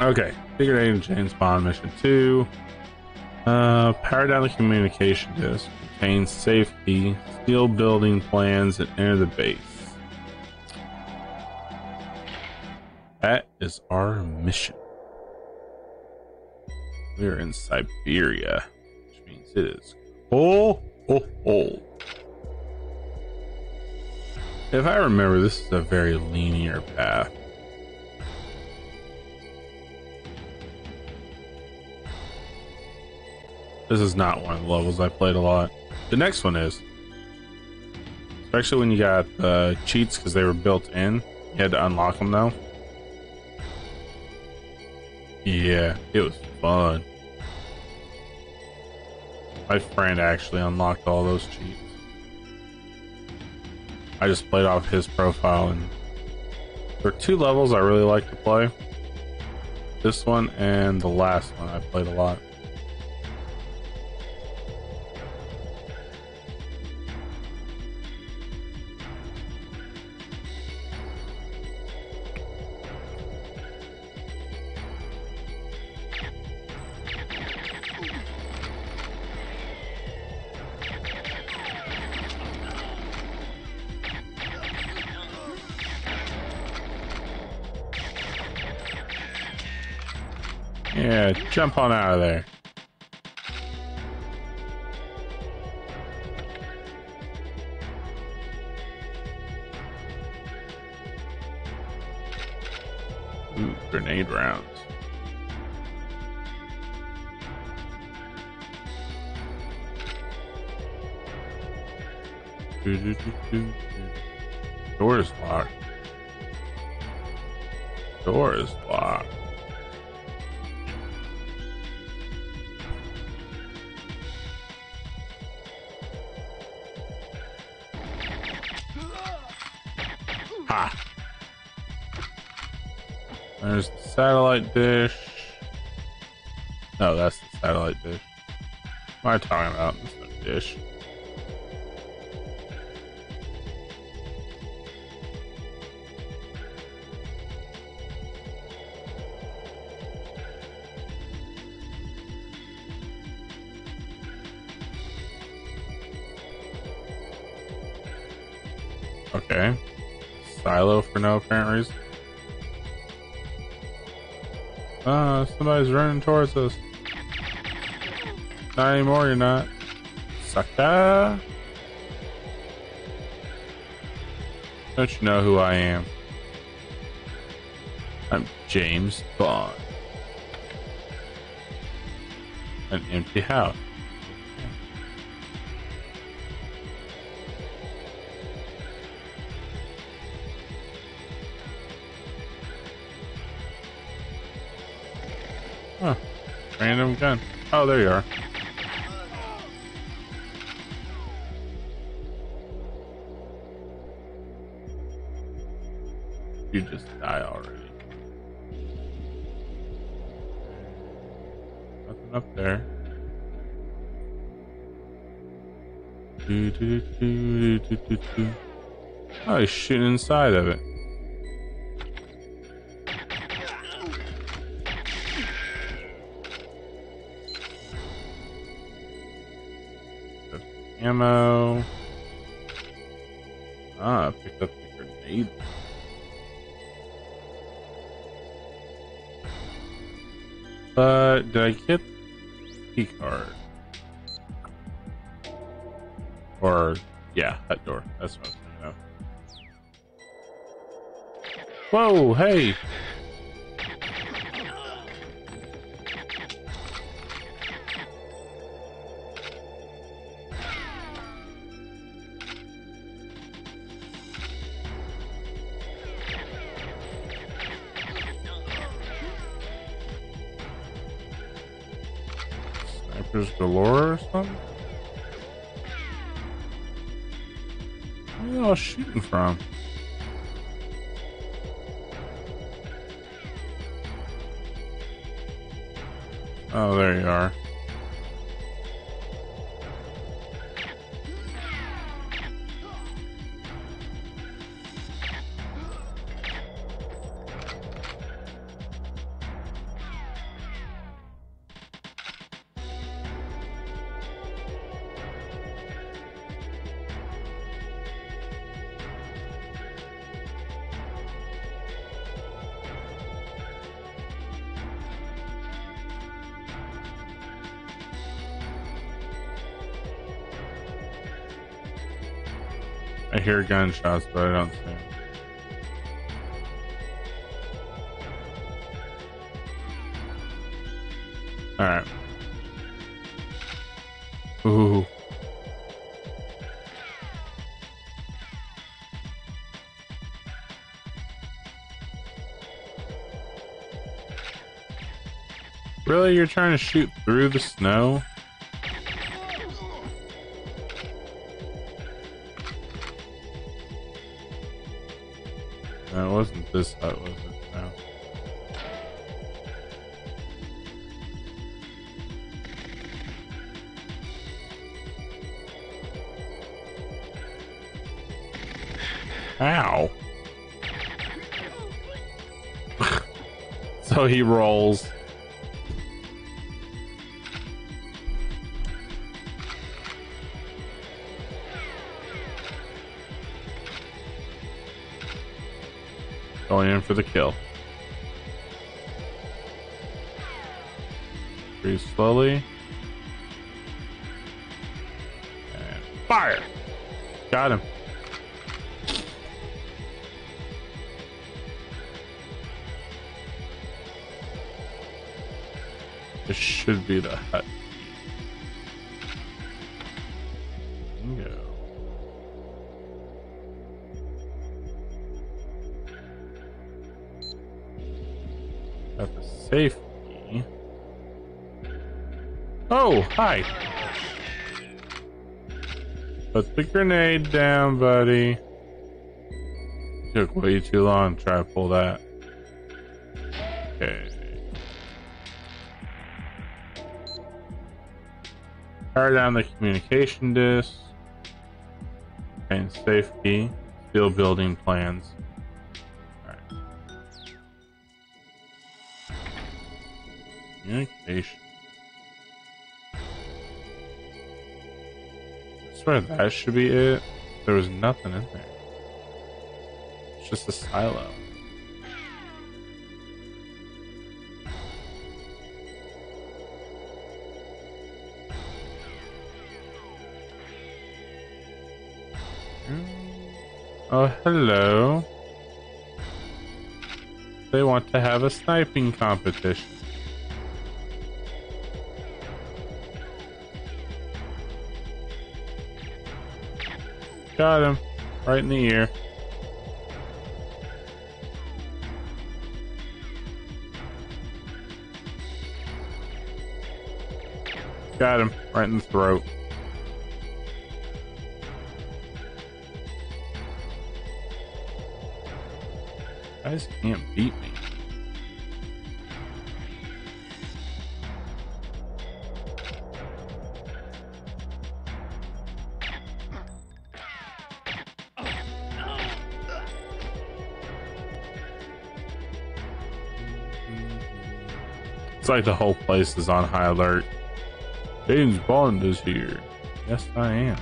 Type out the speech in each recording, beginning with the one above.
Okay, figure eight James Bond mission two. Uh, power down the communication disk. Obtain safety, steal building plans, and enter the base. That is our mission. We're in Siberia, which means it is cold. Oh, oh. If I remember, this is a very linear path. This is not one of the levels I played a lot. The next one is. Especially when you got the cheats because they were built in. You had to unlock them though. Yeah, it was fun. My friend actually unlocked all those cheats. I just played off his profile and there are two levels I really like to play. This one and the last one I played a lot. Yeah, jump on out of there. Ooh, grenade rounds. Door is locked. Door is satellite dish. No, that's the satellite dish. What am I talking about? That's no dish. Okay. Silo for no apparent reason. Ah, somebody's running towards us. Not anymore, you're not. Sucker. Don't you know who I am? I'm James Bond. An empty house. Oh, there you are. You just die already. Nothing up there. Do, do, do, do, do, do. Oh, he's shooting inside of it. Ammo. Ah, I picked up the grenade. But did I get the key card? Or yeah, that door. That's what I was thinking of. Whoa, hey! Snipers galore or something? Where are y'all shooting from? Oh, there you are. I hear gunshots, but I don't see them. Alright. Ooh. Really? You're trying to shoot through the snow? This hut, was it? No. Ow. so he rolls. Going in for the kill. Breathe slowly. And fire! Got him. This should be the hut. Got the safe key. Oh, hi. Put the grenade down, buddy. Took way too long to try to pull that. Okay. Power down the communication disk. And safety. Steal building plans. Swear that should be it. There was nothing in there. It's just a silo. Hmm. Oh, hello. They want to have a sniping competition. Got him. Right in the ear. Got him. Right in the throat. guys can't beat me. It's like the whole place is on high alert. James Bond is here. Yes, I am.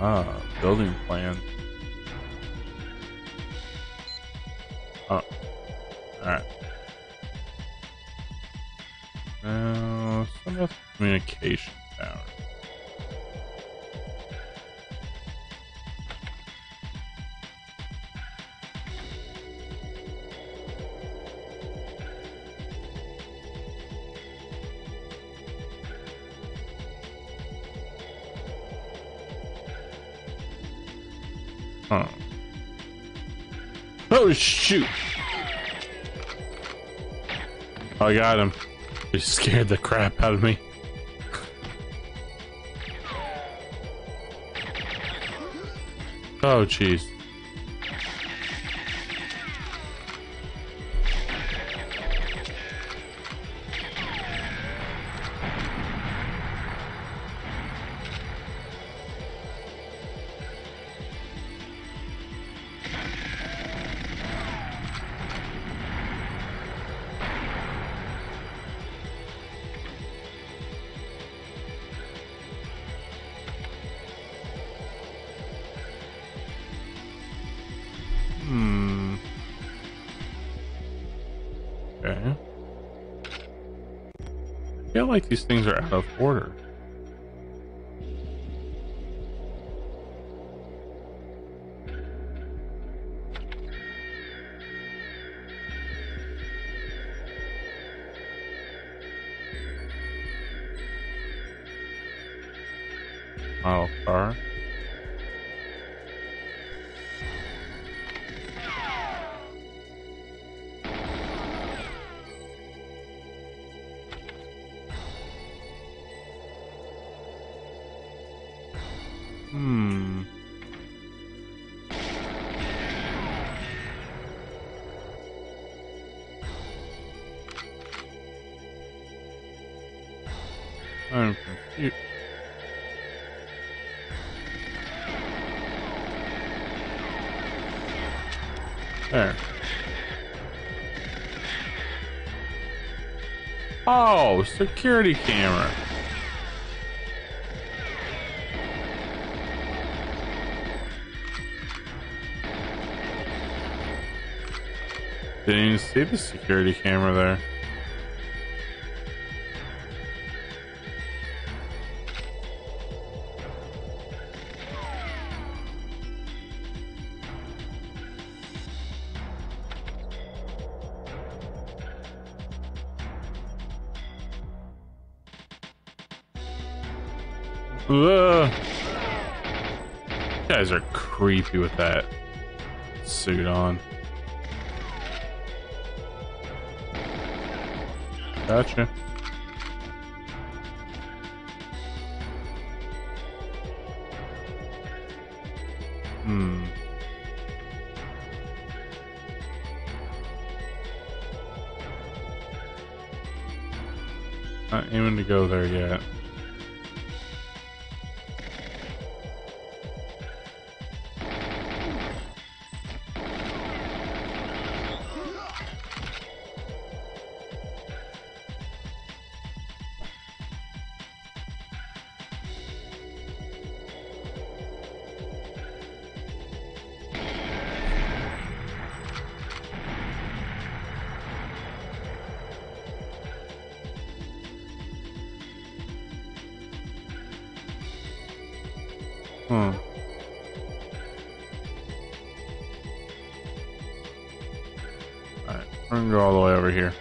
Ah, building plan. Oh, alright. Communication tower. Oh shoot! I got him. He scared the crap out of me. Oh jeez. Feel like these things are out of order. Security camera. Didn't even see the security camera there. Creepy with that suit on. Gotcha. Hmm. Not aiming to go there yet. Hmm. Alright, we're gonna go all the way over here.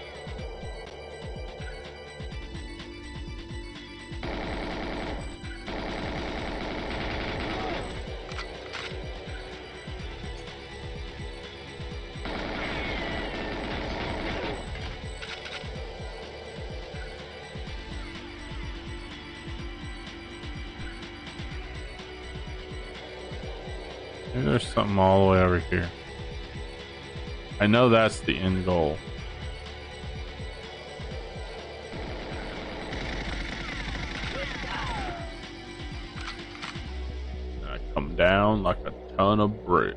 I know that's the end goal. I come down like a ton of brick.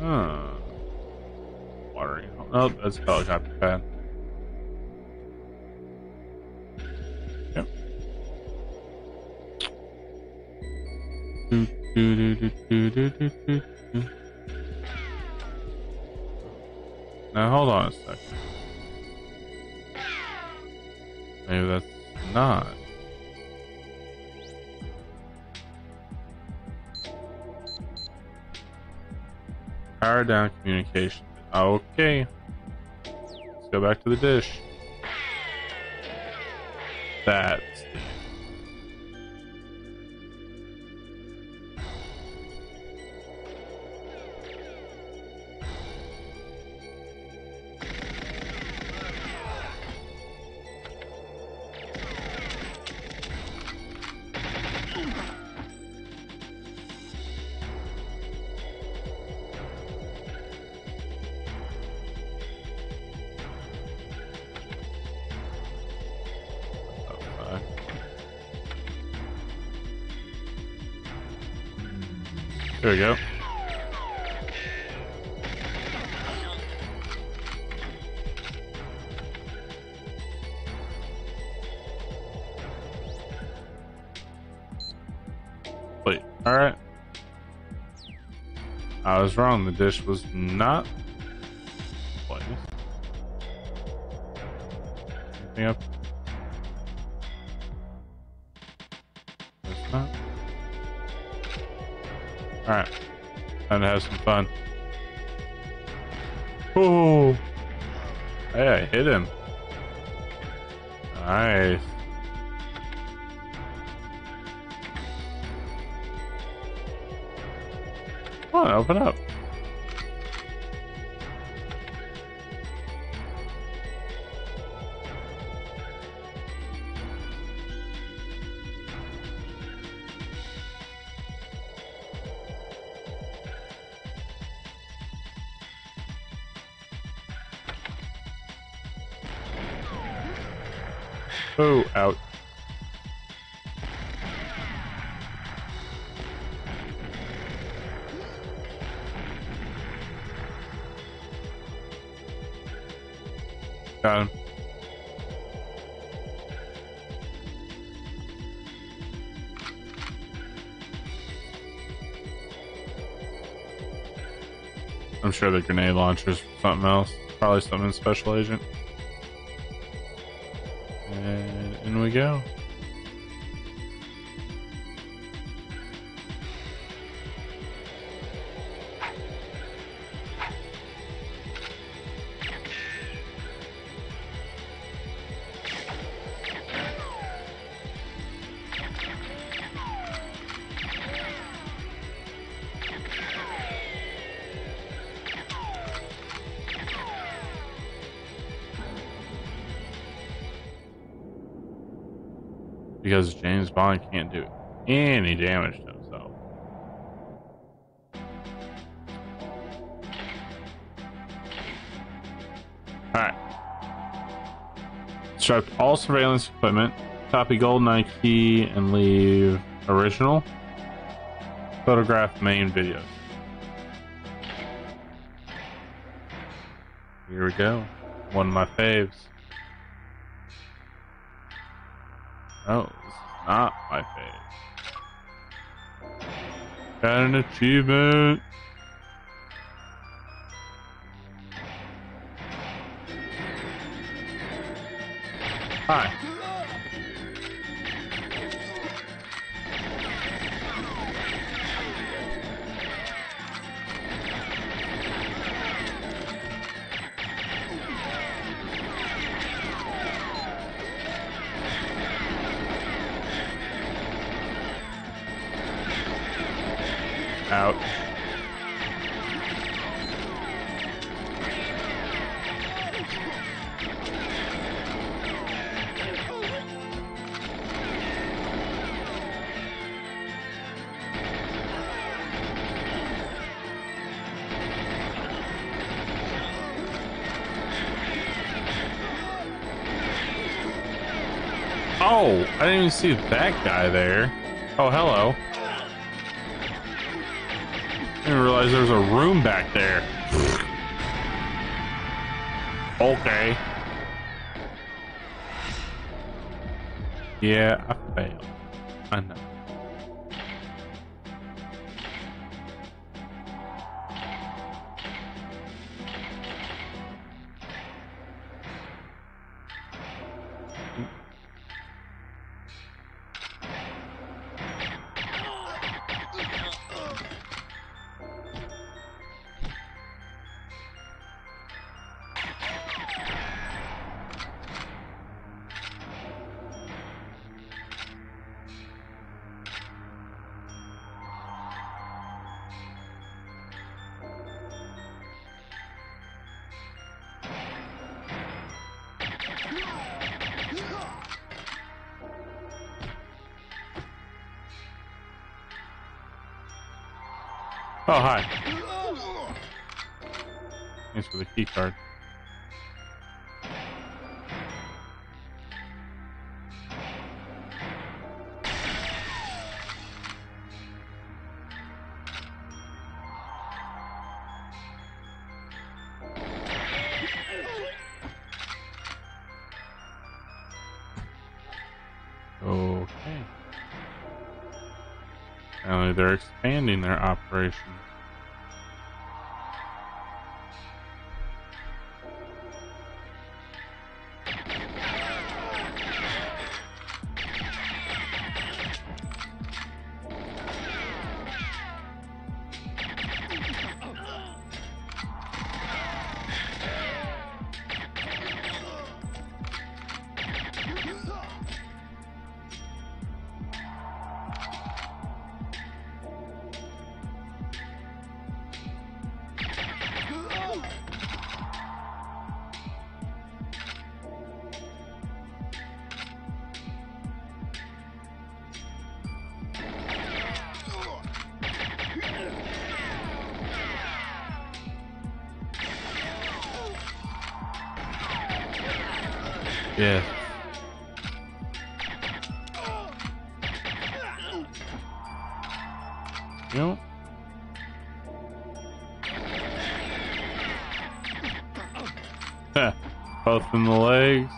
Huh. Watering. Oh, that's a helicopter Now hold on a second. Maybe that's not. Power down communication. Okay. Let's go back to the dish. That's Wrong. The dish was not placed. Anything up? It's not. Alright. Time to have some fun. Oh! Hey, I hit him. Nice. Come on, open up. Sure the grenade launcher's something else. Probably something special agent. And in we go. Because James Bond can't do any damage to himself. Alright. Disrupt all surveillance equipment. Copy GoldenEye key and leave original. Photograph main videos. Here we go. One of my faves. Oh, an achievement. I didn't even see that guy there. Oh, hello. I didn't realize there was a room back there. okay. Yeah, I Oh, hi. Thanks for the key card. Expanding their operation. Yeah. Yep. Both in the legs.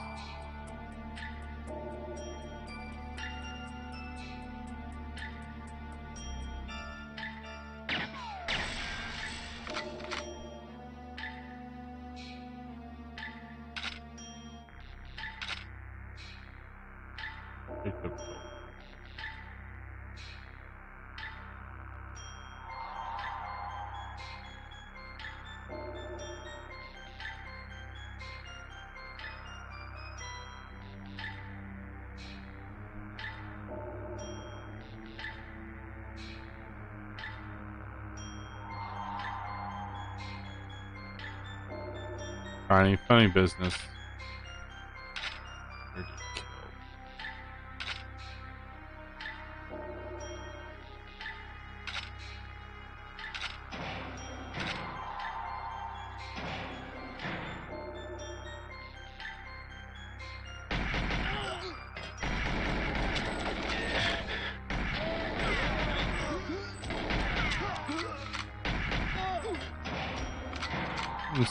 Any funny business.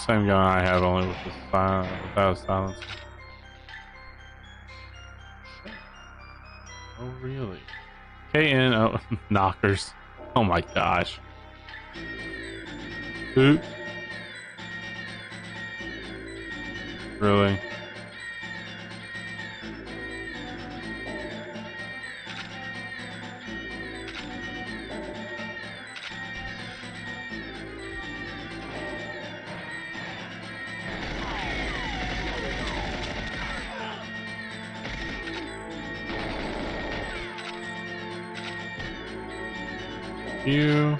Same gun I have, only with the silence, without silence. Oh, really? KN, oh, knockers. Oh my gosh. Oops. Really? You.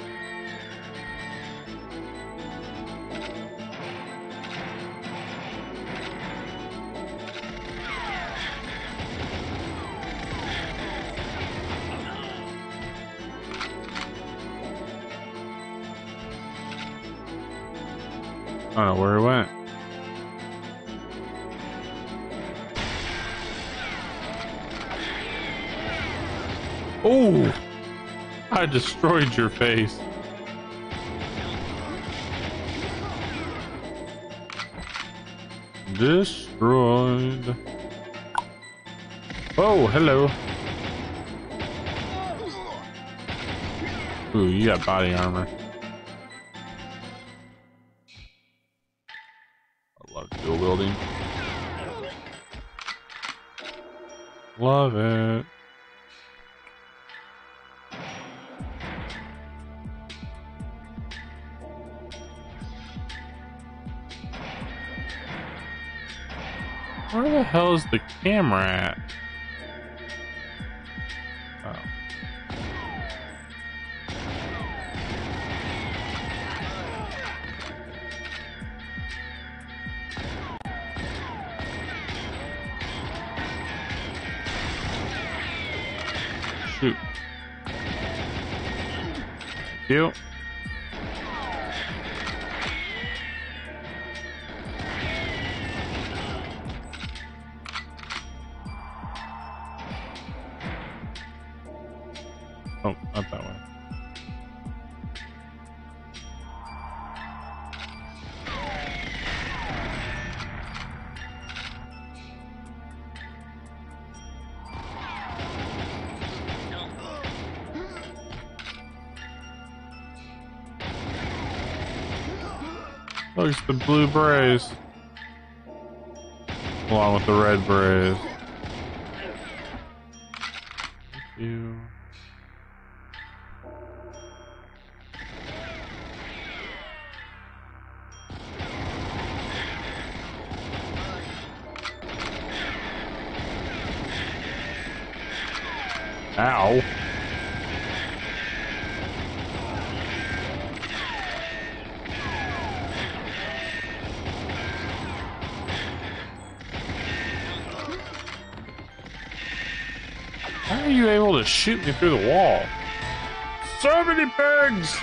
I destroyed your face. Destroyed. Oh, hello. Ooh, you got body armor. The the camera at? Oh. Shoot. Thank you. Oh, the blue berets. Along with the red berets. Are you able to shoot me through the wall? So many pigs!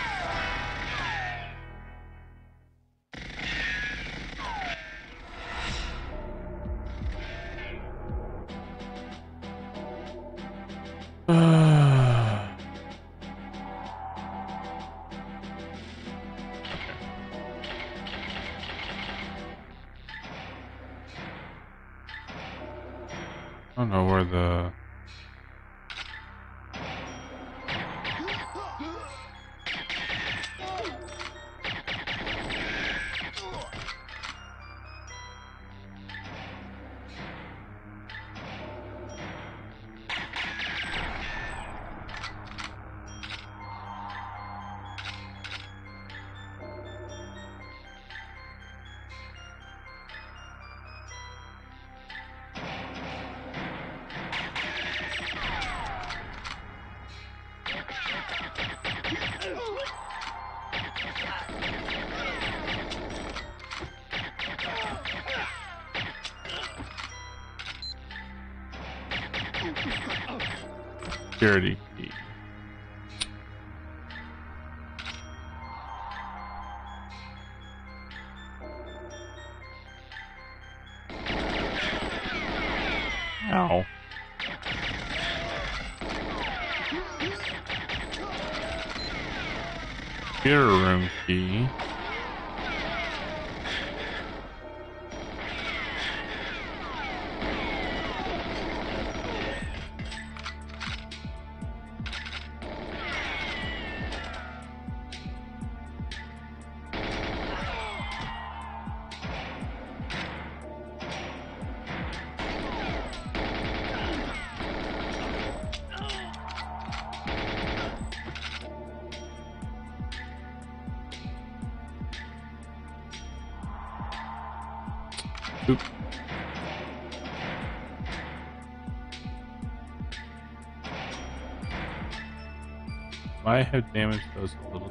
Security key. Have damaged those a little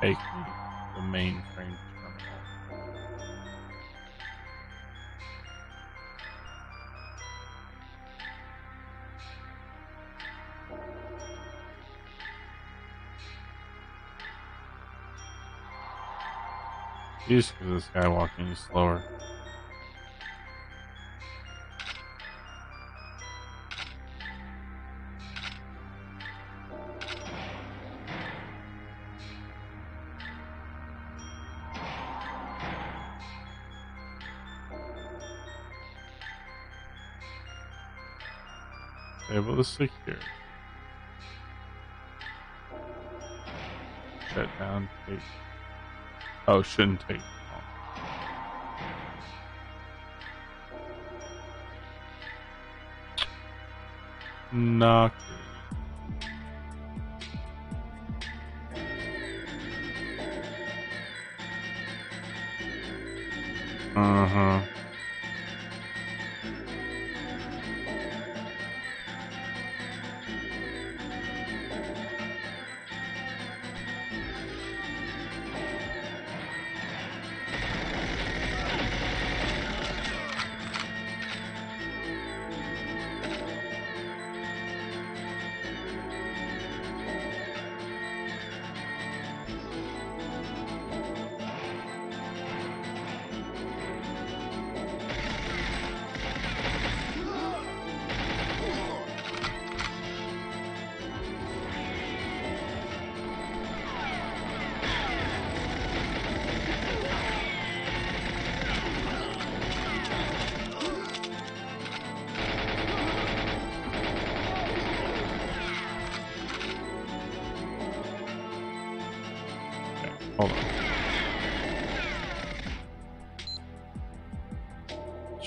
Take the mainframe terminal. Jeez, this guy walking slower. Able to secure. Shut down. Take. Oh, shouldn't take. long. Knock.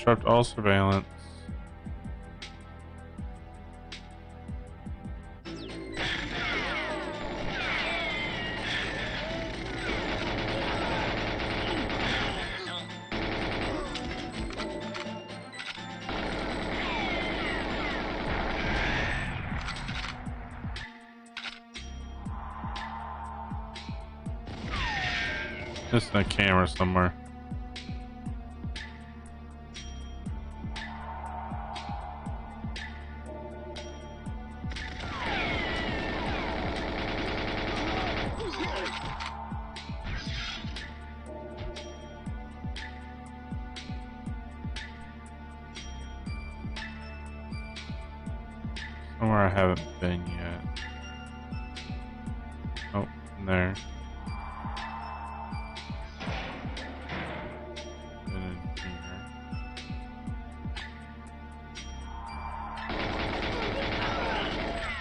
Disrupt all surveillance. There's a camera somewhere.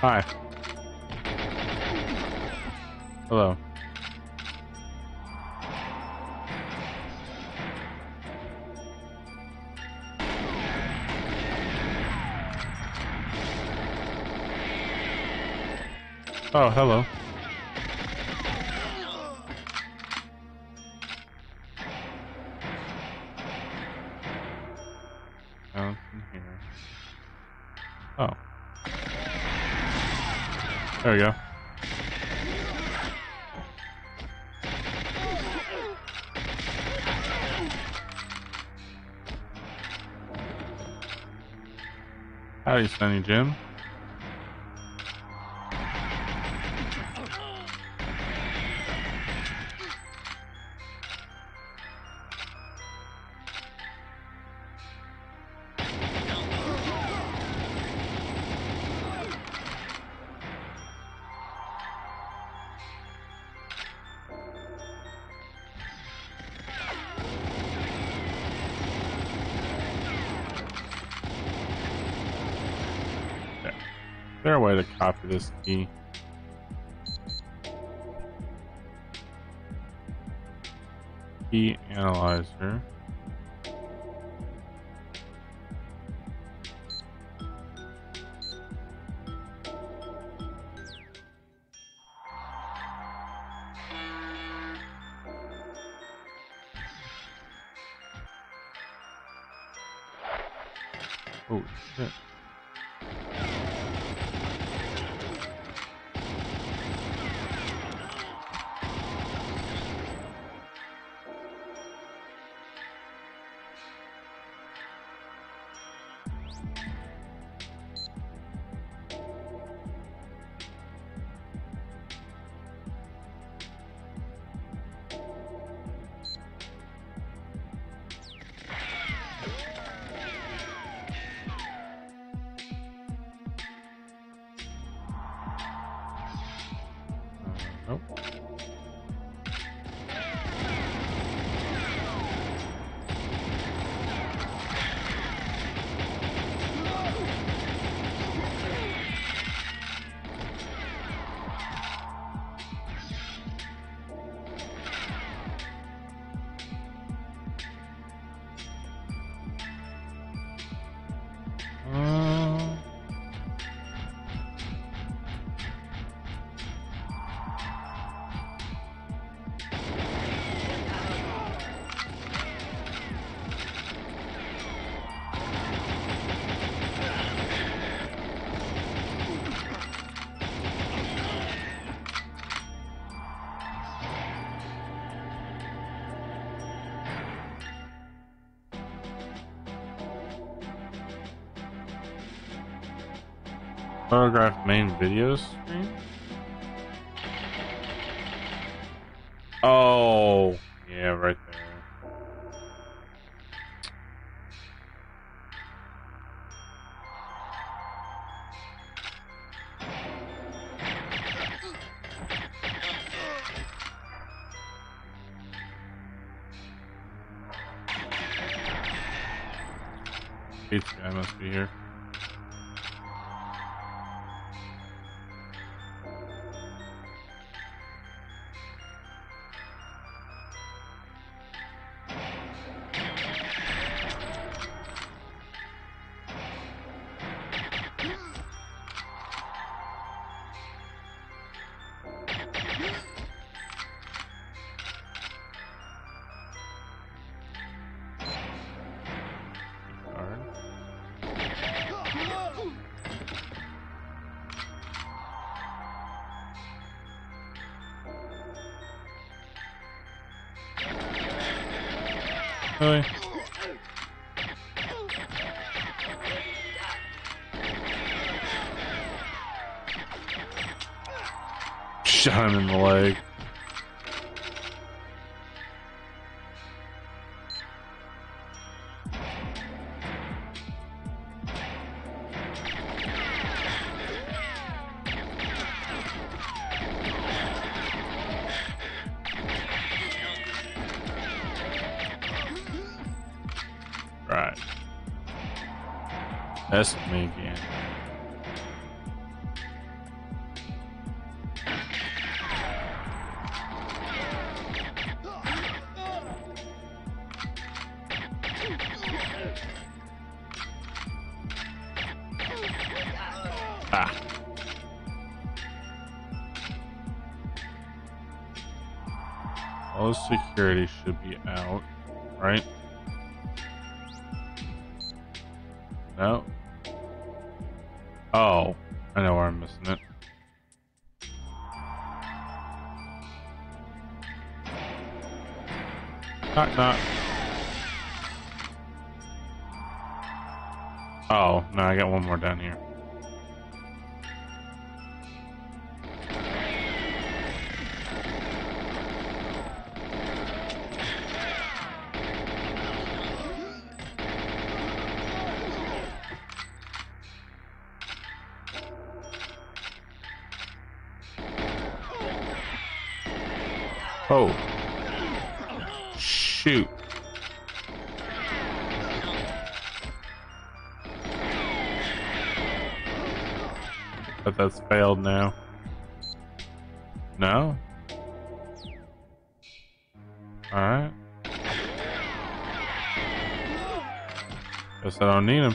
Hi. Hello. Oh, hello. There we go. Howdy, Sunny Jim. There a way to copy this key? Key analyzer. Photograph main video hmm? Really? Shot him in the leg. Ah. All security should be out, right? No. Oh, I know where I'm missing it. Knock knock. Oh, no, I got one more down here. Alright. Guess I don't need him.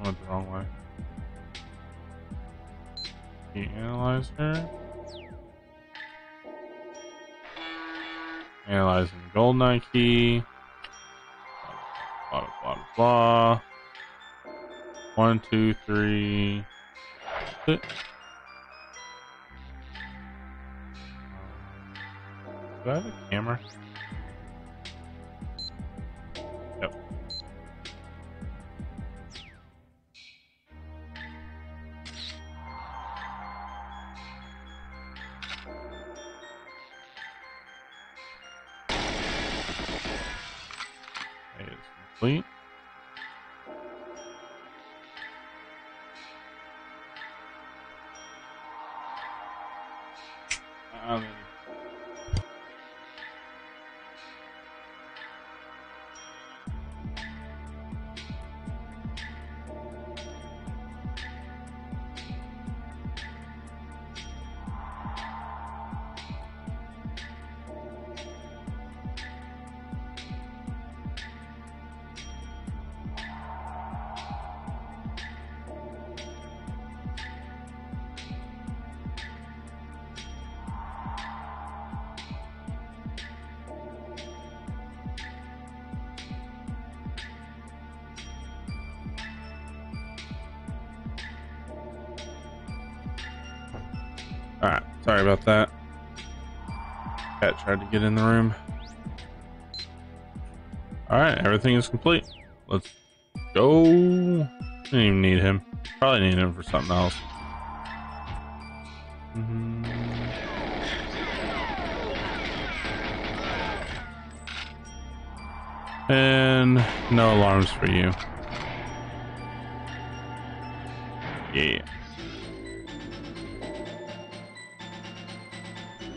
I went the wrong way. The analyzer. Analyzing the golden key. Blah, blah, blah, blah. One, two, three. Do I have a camera? Alright, sorry about that. Cat tried to get in the room. Alright, everything is complete. Let's go. Didn't even need him. Probably need him for something else. Mhm. And no alarms for you. Yeah.